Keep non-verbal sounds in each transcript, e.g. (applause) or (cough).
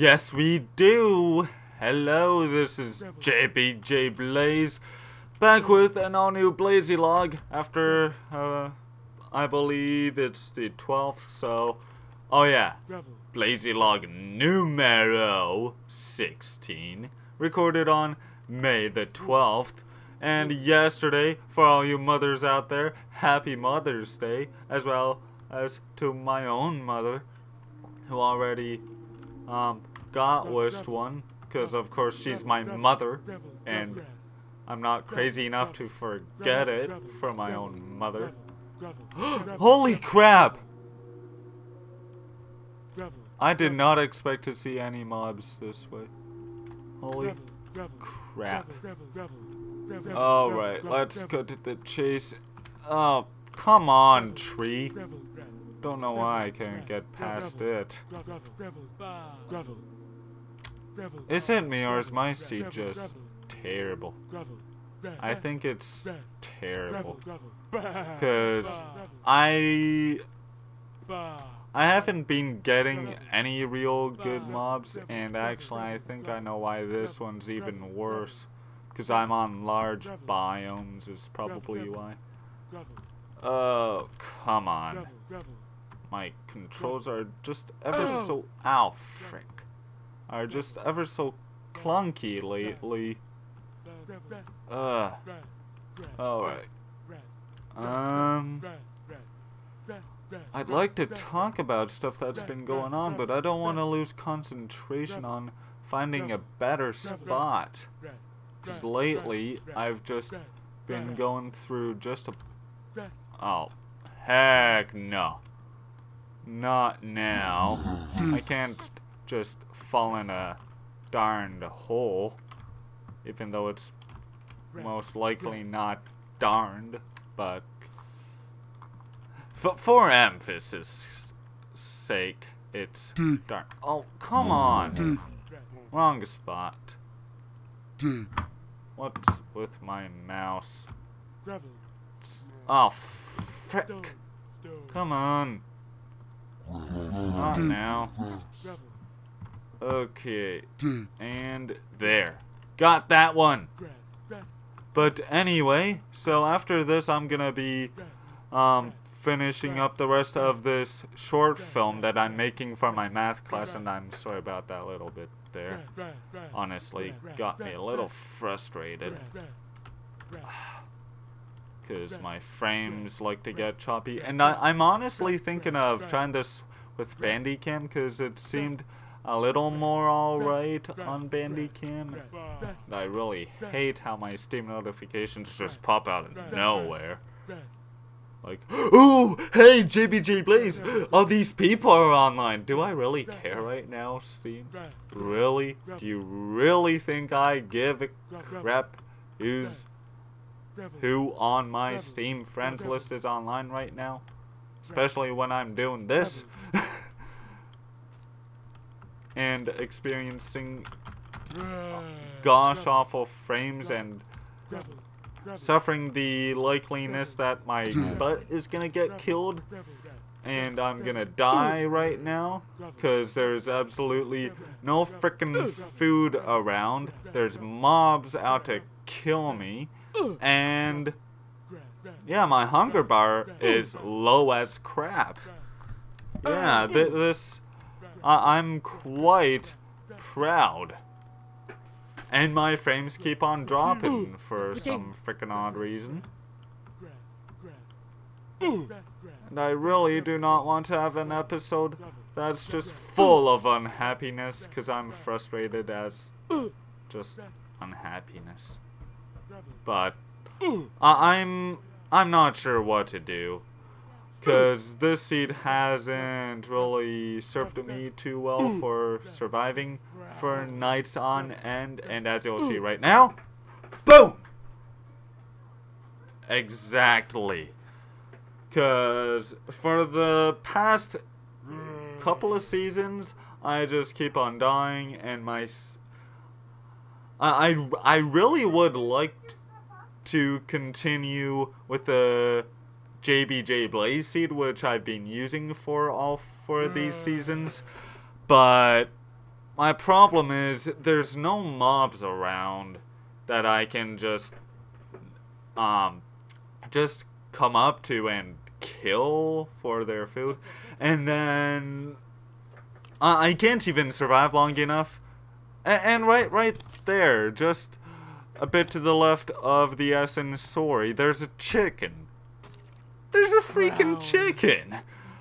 Yes, we do. Hello, this is JBJ Blaze, back with an all-new Blazie log after, uh, I believe it's the 12th, so, oh yeah, Blazie log numero 16, recorded on May the 12th, and yesterday, for all you mothers out there, happy Mother's Day, as well as to my own mother, who already um, got wished one, because of course she's my mother, and I'm not crazy enough to forget it for my own mother. (gasps) Holy crap! I did not expect to see any mobs this way. Holy crap. Alright, let's go to the chase. Oh, come on, tree. Don't know why I can't get past it. Is it me or is my seed just terrible? I think it's terrible. Because I... I haven't been getting any real good mobs, and actually I think I know why this one's even worse. Because I'm on large biomes is probably why. Oh, come on. My controls are just ever so... Ow, frick. Are just ever so clunky lately. Ugh. Alright. Um... I'd like to talk about stuff that's been going on, but I don't want to lose concentration on finding a better spot. Because lately, I've just been going through just a... Oh, heck no. Not now. I can't just fall in a darned hole. Even though it's most likely not darned, but... For, for emphasis sake, it's darn. Oh, come on. Wrong spot. What's with my mouse? Oh, frick. Come on. Not now. Okay. And there. Got that one. But anyway, so after this I'm gonna be um, finishing up the rest of this short film that I'm making for my math class, and I'm sorry about that little bit there. Honestly, got me a little frustrated. Because my frames like to get choppy. And I, am honestly thinking of trying this with Bandicam, because it seemed a little more alright on Bandicam. I really hate how my Steam notifications just pop out of nowhere. Like, ooh, hey, JBJ Blaze, all these people are online. Do I really care right now, Steam? Really? Do you really think I give a crap who's who on my Steam friends list is online right now? Especially when I'm doing this. (laughs) and experiencing gosh awful frames and suffering the likeliness that my butt is gonna get killed and I'm gonna die right now because there's absolutely no freaking food around. There's mobs out to kill me and yeah, my hunger bar is low as crap. Yeah, th this I I'm quite proud. And my frames keep on dropping for some freaking odd reason. And I really do not want to have an episode that's just full of unhappiness because I'm frustrated as just unhappiness. But I I'm I'm not sure what to do. Because this seed hasn't really served me too well mm. for surviving for nights on end. And as you'll see mm. right now, boom! Exactly. Because for the past couple of seasons, I just keep on dying and my... I, I, I really would like to continue with the JBJ Blaze Seed, which I've been using for all four of these seasons. But my problem is there's no mobs around that I can just um just come up to and kill for their food. And then uh, I can't even survive long enough. And, and right right there just a bit to the left of the Essen sorry there's a chicken there's a freaking wow. chicken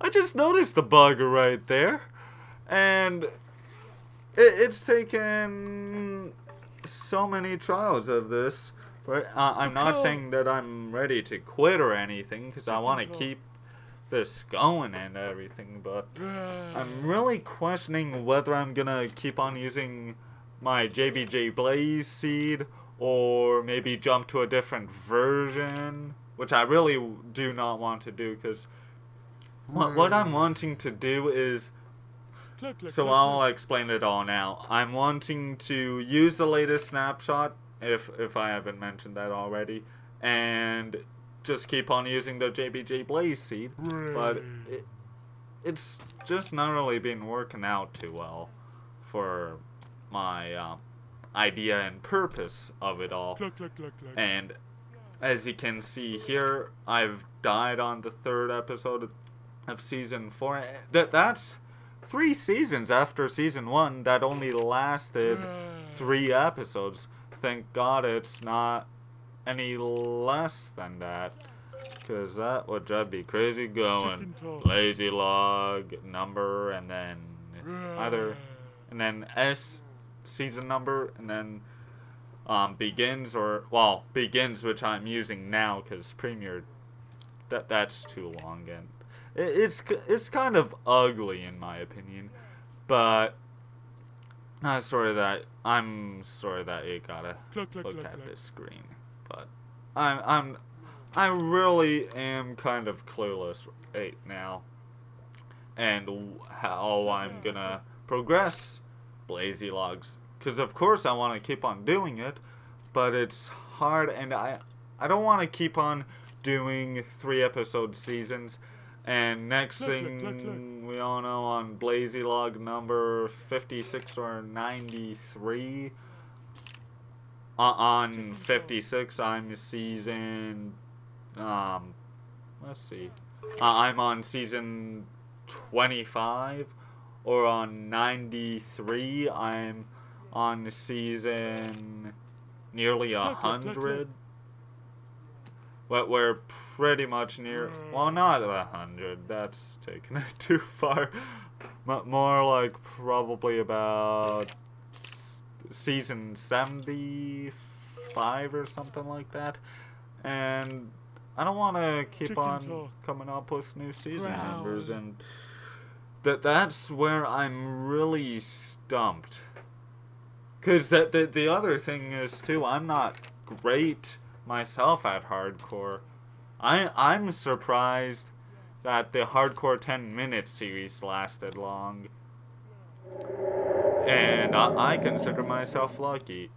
I just noticed the bugger right there and it, it's taken so many trials of this. But uh, I'm not saying that I'm ready to quit or anything, because I want to keep this going and everything. But (sighs) I'm really questioning whether I'm gonna keep on using my JBJ Blaze seed or maybe jump to a different version, which I really do not want to do because what, what I'm wanting to do is so I'll explain it all now. I'm wanting to use the latest snapshot, if if I haven't mentioned that already, and just keep on using the JBJ Blaze seed. But it, it's just not really been working out too well for my um, idea and purpose of it all. And as you can see here, I've died on the third episode of season four. That that's three seasons after season one that only lasted hmm. three episodes. Thank God it's not any less than that. Because that would just be crazy going. Lazy log number and then either hmm. and then S season number and then um, begins or well begins which I'm using now because Premiere that that's too long and it's it's kind of ugly in my opinion, but not sorry that I'm sorry that you gotta look at this screen, but I'm I'm I really am kind of clueless right now, and how I'm gonna progress Blazie Logs, because of course I want to keep on doing it, but it's hard, and I I don't want to keep on doing three episode seasons and next look, thing look, look, we all know on Blazie Log number 56 or 93. Uh, on 56, I'm season. Um, let's see. Uh, I'm on season 25. Or on 93, I'm on season nearly a 100 But we're pretty much near. Mm. Well, not a hundred. That's taking it (laughs) too far. But More like probably about season seventy-five or something like that. And I don't want to keep Chicken on talk. coming up with new season Growl. numbers, and that that's where I'm really stumped. Cause that the the other thing is too, I'm not great myself at hardcore. I I'm surprised that the hardcore 10 minute series lasted long. And I, I consider myself lucky,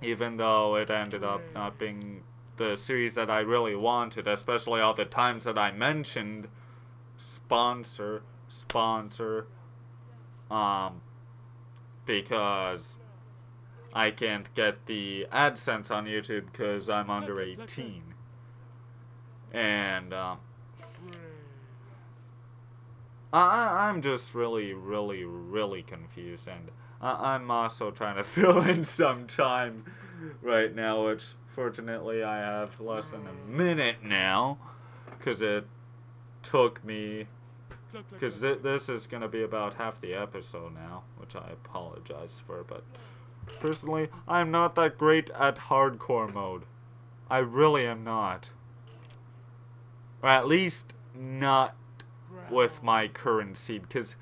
even though it ended up not being the series that I really wanted, especially all the times that I mentioned sponsor, sponsor, um, because I can't get the AdSense on YouTube because I'm under 18. And, um, I, I'm just really, really, really confused. And I, I'm also trying to (laughs) fill in some time right now, which fortunately I have less than a minute now. Because it took me because th this is going to be about half the episode now, which I apologize for, but Personally, I'm not that great at hardcore mode. I really am not. Or at least not with my currency, because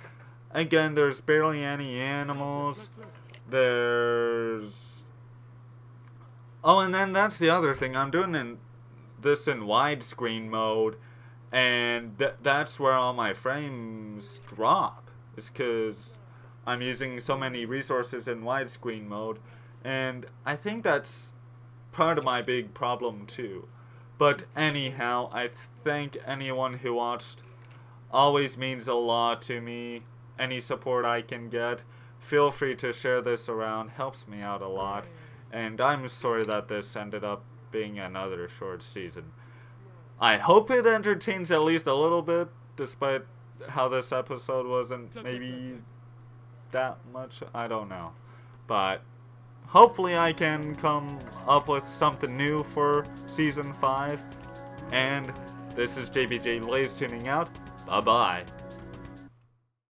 again, there's barely any animals. There's... Oh, and then that's the other thing. I'm doing in this in widescreen mode, and th that's where all my frames drop. Is because I'm using so many resources in widescreen mode, and I think that's part of my big problem too. But anyhow, I thank anyone who watched. Always means a lot to me. Any support I can get. feel free to share this around. Helps me out a lot. And I'm sorry that this ended up being another short season. I hope it entertains at least a little bit, despite how this episode wasn't maybe that much. I don't know. But hopefully I can come up with something new for season 5. And this is JBJ Blaze tuning out. Bye bye.